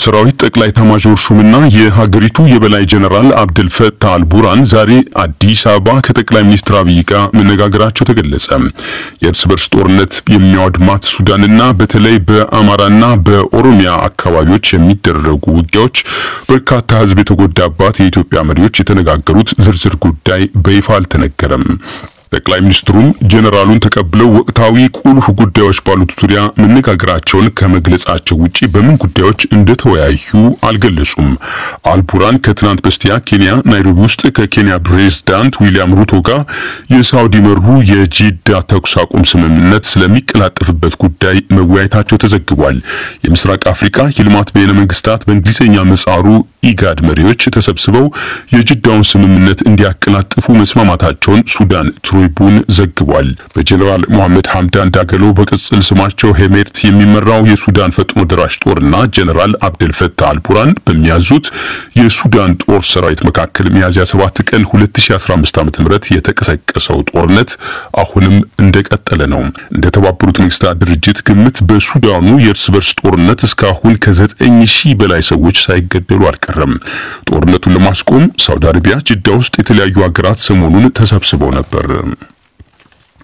ሰራዊት ጠቅላይ ኤታማዦር ሹምና የሀገሪቱ የበላይ ጀነራል አብደል ፈታህ አልቡራን ዛሬ አዲስ አበባ ከጠቅላይ ሚኒስትር አብይ ጋር መነጋገራቸው ተገለጸ። የእርስ በርስ ጦርነት የሚያወድማት ሱዳንና በተለይ በአማራና በኦሮሚያ አካባቢዎች የሚደረጉ ውጊያዎች በርካታ ሕዝብ የተጎዳባት የኢትዮጵያ መሪዎች የተነጋገሩት ዝርዝር ጉዳይ በይፋ አልተነገረም። ጠቅላይ ሚኒስትሩም ጀነራሉን ተቀብለው ወቅታዊ ቁልፍ ጉዳዮች ባሉት ዙሪያ መነጋገራቸውን ከመግለጻቸው ውጪ በምን ጉዳዮች እንደተወያዩ አልገለጹም። አልቡራን ከትናንት በስቲያ ኬንያ ናይሮቢ ውስጥ ከኬንያ ፕሬዝዳንት ዊሊያም ሩቶ ጋር የሳውዲ መሩ የጂዳ ተኩስ አቁም ስምምነት ስለሚቀላጠፍበት ጉዳይ መወያየታቸው ተዘግቧል። የምስራቅ አፍሪካ የልማት በይነ መንግስታት በእንግሊዝኛ ምህጻሩ ኢጋድ መሪዎች ተሰብስበው የጅዳውን ስምምነት እንዲያቀላጥፉ መስማማታቸውን ሱዳን ትሪቡን ዘግቧል። በጀኔራል ሞሐመድ ሐምዳን ዳገሎ በቅጽል ስማቸው ሄሜቲ የሚመራው የሱዳን ፈጥኖ ደራሽ ጦርና ጀኔራል አብደል ፈታህ አልቡራን በሚያዙት የሱዳን ጦር ሰራዊት መካከል ሚያዝያ 7 ቀን 2015 ዓ.ም የተቀሰቀሰው ጦርነት አሁንም እንደቀጠለ ነው። እንደ ተባበሩት መንግስታት ድርጅት ግምት በሱዳኑ የእርስ በርስ ጦርነት እስካሁን ከዘጠኝ ሺህ በላይ ሰዎች ሳይገደሉ አልቀረም። ጦርነቱን ለማስቆም ሳውዲ አረቢያ ጅዳ ውስጥ የተለያዩ ሀገራት ሰሞኑን ተሰብስበው ነበር።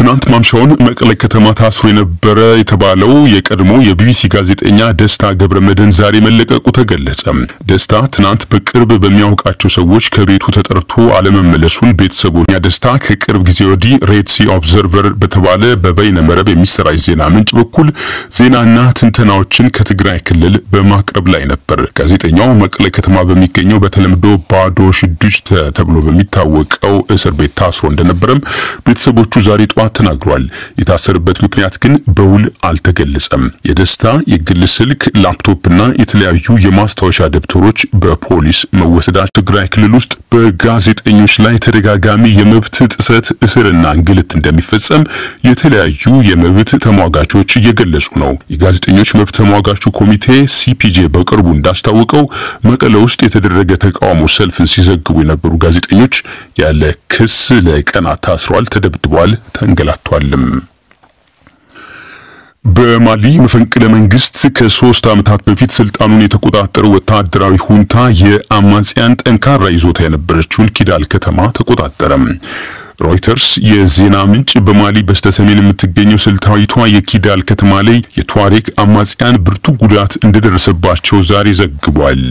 ትናንት ማምሻውን መቀለ ከተማ ታስሮ የነበረ የተባለው የቀድሞ የቢቢሲ ጋዜጠኛ ደስታ ገብረ መድህን ዛሬ መለቀቁ ተገለጸ። ደስታ ትናንት በቅርብ በሚያውቃቸው ሰዎች ከቤቱ ተጠርቶ አለመመለሱን ቤተሰቦች ደስታ ከቅርብ ጊዜ ወዲህ ሬድ ሲ ኦብዘርቨር በተባለ በበይነ መረብ የሚሰራጭ ዜና ምንጭ በኩል ዜናና ትንተናዎችን ከትግራይ ክልል በማቅረብ ላይ ነበር። ጋዜጠኛው መቀለ ከተማ በሚገኘው በተለምዶ ባዶ ሽዱሽተ ተብሎ በሚታወቀው እስር ቤት ታስሮ እንደነበረም ቤተሰቦቹ ዛሬ ጠዋት ተናግሯል። የታሰርበት ምክንያት ግን በውል አልተገለጸም። የደስታ የግል ስልክ፣ ላፕቶፕና የተለያዩ የማስታወሻ ደብተሮች በፖሊስ መወሰዳቸው ትግራይ ክልል ውስጥ በጋዜጠኞች ላይ ተደጋጋሚ የመብት ጥሰት፣ እስርና እንግልት እንደሚፈጸም የተለያዩ የመብት ተሟጋቾች እየገለጹ ነው። የጋዜጠኞች መብት ተሟጋቹ ኮሚቴ ሲፒጄ በቅርቡ እንዳስታወቀው መቀለ ውስጥ የተደረገ ተቃውሞ ሰልፍን ሲዘግቡ የነበሩ ጋዜጠኞች ያለ ክስ ለቀናት ታስረዋል፣ ተደብድበዋል፣ ተንገላቷልም። በማሊ መፈንቅለ መንግስት ከሶስት ዓመታት በፊት ስልጣኑን የተቆጣጠረው ወታደራዊ ሁንታ የአማጽያን ጠንካራ ይዞታ የነበረችውን ኪዳል ከተማ ተቆጣጠረ። ሮይተርስ የዜና ምንጭ በማሊ በስተሰሜን የምትገኘው ስልታዊቷ የኪዳል ከተማ ላይ የቱዋሬግ አማጽያን ብርቱ ጉዳት እንደደረሰባቸው ዛሬ ዘግቧል።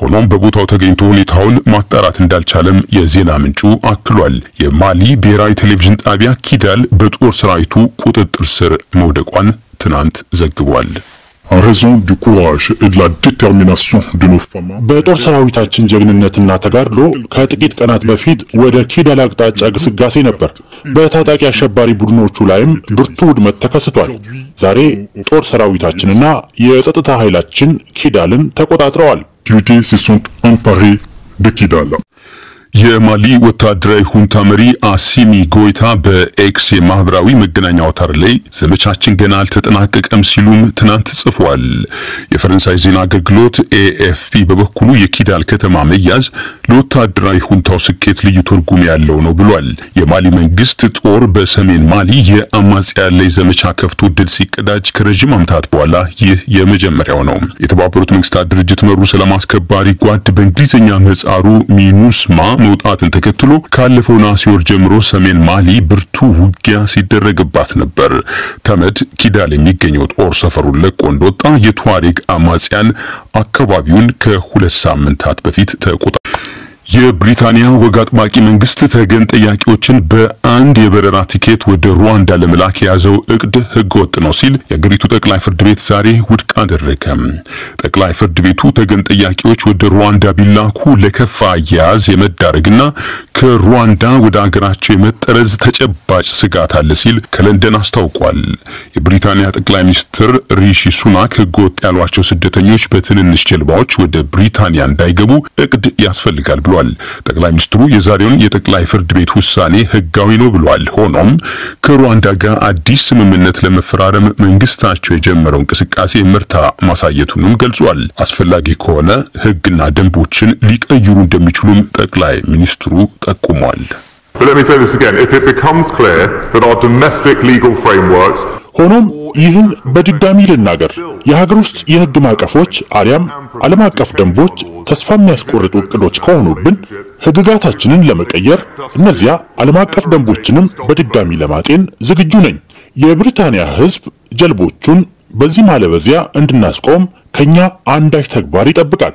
ሆኖም በቦታው ተገኝቶ ሁኔታውን ማጣራት እንዳልቻለም የዜና ምንጩ አክሏል። የማሊ ብሔራዊ ቴሌቪዥን ጣቢያ ኪዳል በጦር ሰራዊቱ ቁጥጥር ስር መውደቋን ትናንት ዘግቧል። en raison du courage et de la détermination de nos femmes. በጦር ሰራዊታችን ጀግንነትና ተጋድሎ ከጥቂት ቀናት በፊት ወደ ኪዳል አቅጣጫ ግስጋሴ ነበር። በታጣቂ አሸባሪ ቡድኖቹ ላይም ብርቱ ውድመት ተከስቷል። ዛሬ ጦር ሰራዊታችንና የጸጥታ ኃይላችን ኪዳልን ተቆጣጥረዋል። የማሊ ወታደራዊ ሁንታ መሪ አሲሚ ጎይታ በኤክስ የማህበራዊ መገናኛ አውታር ላይ ዘመቻችን ገና አልተጠናቀቀም ሲሉም ትናንት ጽፏል። የፈረንሳይ ዜና አገልግሎት ኤኤፍፒ በበኩሉ የኪዳል ከተማ መያዝ ለወታደራዊ ሁንታው ስኬት ልዩ ትርጉም ያለው ነው ብሏል። የማሊ መንግስት ጦር በሰሜን ማሊ የአማጽያን ላይ ዘመቻ ከፍቶ ድል ሲቀዳጅ ከረዥም ዓመታት በኋላ ይህ የመጀመሪያው ነው። የተባበሩት መንግስታት ድርጅት መሩ ሰላም አስከባሪ ጓድ በእንግሊዝኛ ምህጻሩ ሚኑስማ መውጣትን ተከትሎ ካለፈው ወር ጀምሮ ሰሜን ማሊ ብርቱ ውጊያ ሲደረግባት ነበር። ተመድ ኪዳል የሚገኘው ጦር ሰፈሩን ለቆ እንደወጣ የቱዋሬግ አማጽያን አካባቢውን ከሁለት ሳምንታት በፊት ተቆጣ የብሪታንያ ወግ አጥባቂ መንግስት ተገን ጠያቂዎችን በአንድ የበረራ ቲኬት ወደ ሩዋንዳ ለመላክ የያዘው እቅድ ህገወጥ ነው ሲል የአገሪቱ ጠቅላይ ፍርድ ቤት ዛሬ ውድቅ አደረገ። ጠቅላይ ፍርድ ቤቱ ተገን ጠያቂዎች ወደ ሩዋንዳ ቢላኩ ለከፋ አያያዝ የመዳረግና ከሩዋንዳ ወደ አገራቸው የመጠረዝ ተጨባጭ ስጋት አለ ሲል ከለንደን አስታውቋል። የብሪታንያ ጠቅላይ ሚኒስትር ሪሺ ሱናክ ህገወጥ ያሏቸው ስደተኞች በትንንሽ ጀልባዎች ወደ ብሪታንያ እንዳይገቡ እቅድ ያስፈልጋል ብሏል። ጠቅላይ ሚኒስትሩ የዛሬውን የጠቅላይ ፍርድ ቤት ውሳኔ ህጋዊ ነው ብሏል። ሆኖም ከሩዋንዳ ጋር አዲስ ስምምነት ለመፈራረም መንግስታቸው የጀመረው እንቅስቃሴ ምርታ ማሳየቱንም ገልጿል። አስፈላጊ ከሆነ ህግና ደንቦችን ሊቀይሩ እንደሚችሉም ጠቅላይ ሚኒስትሩ ጠቁሟል። ሆኖም ይህን በድጋሚ ልናገር፣ የሀገር ውስጥ የህግ ማዕቀፎች አሊያም ዓለም አቀፍ ደንቦች ተስፋ የሚያስቆርጡ እቅዶች ከሆኑብን ህግጋታችንን ለመቀየር እነዚያ ዓለም አቀፍ ደንቦችንም በድጋሚ ለማጤን ዝግጁ ነኝ። የብሪታንያ ህዝብ ጀልቦቹን በዚህ ማለበዚያ እንድናስቆም ከኛ አንዳች ተግባር ይጠብቃል።.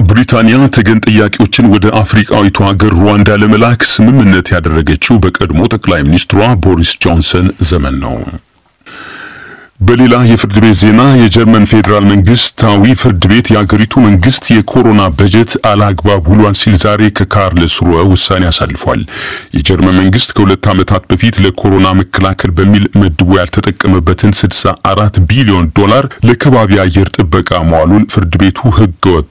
ብሪታንያ ተገን ጥያቄዎችን ወደ አፍሪካዊቱ ሀገር ሩዋንዳ ለመላክ ስምምነት ያደረገችው በቀድሞ ጠቅላይ ሚኒስትሯ ቦሪስ ጆንሰን ዘመን ነው። በሌላ የፍርድ ቤት ዜና የጀርመን ፌዴራል መንግስታዊ ፍርድ ቤት የአገሪቱ መንግስት የኮሮና በጀት አላግባብ ውሏል ሲል ዛሬ ከካርልስሩወ ውሳኔ አሳልፏል። የጀርመን መንግስት ከሁለት ዓመታት በፊት ለኮሮና መከላከል በሚል መድቦ ያልተጠቀመበትን 64 ቢሊዮን ዶላር ለከባቢ አየር ጥበቃ መዋሉን ፍርድ ቤቱ ህገወጥ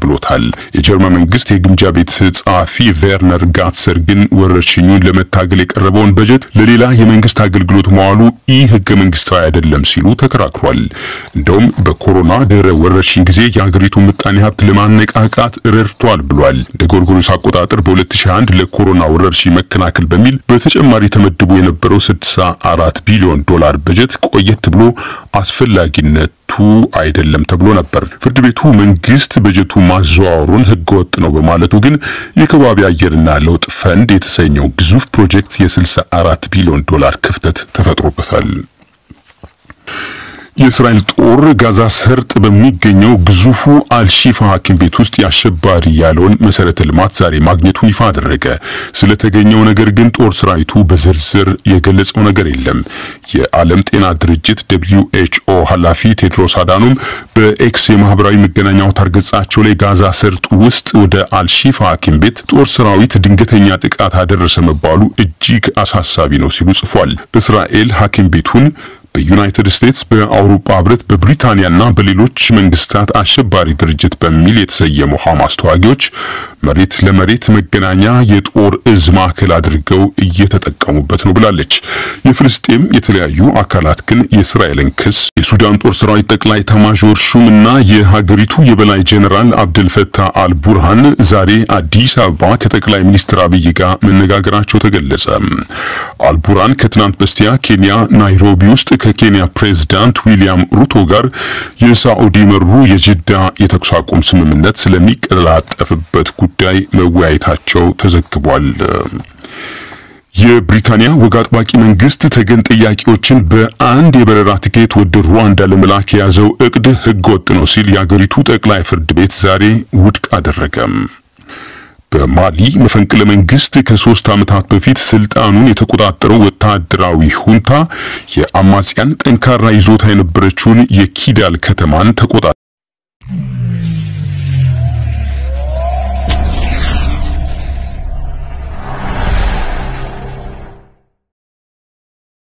ብሎታል። የጀርመን መንግስት የግምጃ ቤት ጸሐፊ ቬርነር ጋትሰር ግን ወረርሽኙን ለመታገል የቀረበውን በጀት ለሌላ የመንግስት አገልግሎት መዋሉ ኢ ህገ መንግስታዊ አይደለም ሲሉ ተከራክሯል። እንደውም በኮሮና ድህረ ወረርሽኝ ጊዜ የሀገሪቱ ምጣኔ ሀብት ለማነቃቃት ረድቷል ብሏል። እንደ ጎርጎሮስ አቆጣጠር በ2021 ለኮሮና ወረርሽኝ መከላከል በሚል በተጨማሪ ተመድቦ የነበረው 64 ቢሊዮን ዶላር በጀት ቆየት ብሎ አስፈላጊነት አይደለም ተብሎ ነበር። ፍርድ ቤቱ መንግስት በጀቱ ማዘዋወሩን ህገወጥ ነው በማለቱ ግን የከባቢ አየርና ለውጥ ፈንድ የተሰኘው ግዙፍ ፕሮጀክት የ64 ቢሊዮን ዶላር ክፍተት ተፈጥሮበታል። የእስራኤል ጦር ጋዛ ሰርጥ በሚገኘው ግዙፉ አልሺፋ ሐኪም ቤት ውስጥ የአሸባሪ ያለውን መሰረተ ልማት ዛሬ ማግኘቱን ይፋ አደረገ። ስለተገኘው ነገር ግን ጦር ሰራዊቱ በዝርዝር የገለጸው ነገር የለም። የዓለም ጤና ድርጅት ደብሊው ኤችኦ ኃላፊ ቴድሮስ አዳኖም በኤክስ የማህበራዊ መገናኛ አውታር ገጻቸው ላይ ጋዛ ሰርጥ ውስጥ ወደ አልሺፋ ሐኪም ቤት ጦር ሰራዊት ድንገተኛ ጥቃት አደረሰ መባሉ እጅግ አሳሳቢ ነው ሲሉ ጽፏል። እስራኤል ሐኪም ቤቱን በዩናይትድ ስቴትስ በአውሮፓ ህብረት በብሪታንያና በሌሎች መንግስታት አሸባሪ ድርጅት በሚል የተሰየሙ ሐማስ ተዋጊዎች መሬት ለመሬት መገናኛ የጦር እዝ ማዕከል አድርገው እየተጠቀሙበት ነው ብላለች። የፍልስጤም የተለያዩ አካላት ግን የእስራኤልን ክስ የሱዳን ጦር ሰራዊት ጠቅላይ ኤታማዦር ሹምና የሀገሪቱ የበላይ ጄኔራል አብደልፈታህ አልቡርሃን ዛሬ አዲስ አበባ ከጠቅላይ ሚኒስትር አብይ ጋር መነጋገራቸው ተገለጸ። አልቡርሃን ከትናንት በስቲያ ኬንያ ናይሮቢ ውስጥ ከኬንያ ፕሬዝዳንት ዊሊያም ሩቶ ጋር የሳዑዲ መሩ የጅዳ የተኩስ አቁም ስምምነት ስለሚቀላጠፍበት ጉዳይ መወያየታቸው ተዘግቧል። የብሪታንያ ወግ አጥባቂ መንግስት ተገን ጥያቄዎችን በአንድ የበረራ ትኬት ወደ ሩዋንዳ ለመላክ የያዘው እቅድ ህገወጥ ነው ሲል የአገሪቱ ጠቅላይ ፍርድ ቤት ዛሬ ውድቅ አደረገም። በማሊ መፈንቅለ መንግስት ከሶስት ዓመታት በፊት ስልጣኑን የተቆጣጠረው ወታደራዊ ሁንታ የአማጽያን ጠንካራ ይዞታ የነበረችውን የኪዳል ከተማን ተቆጣ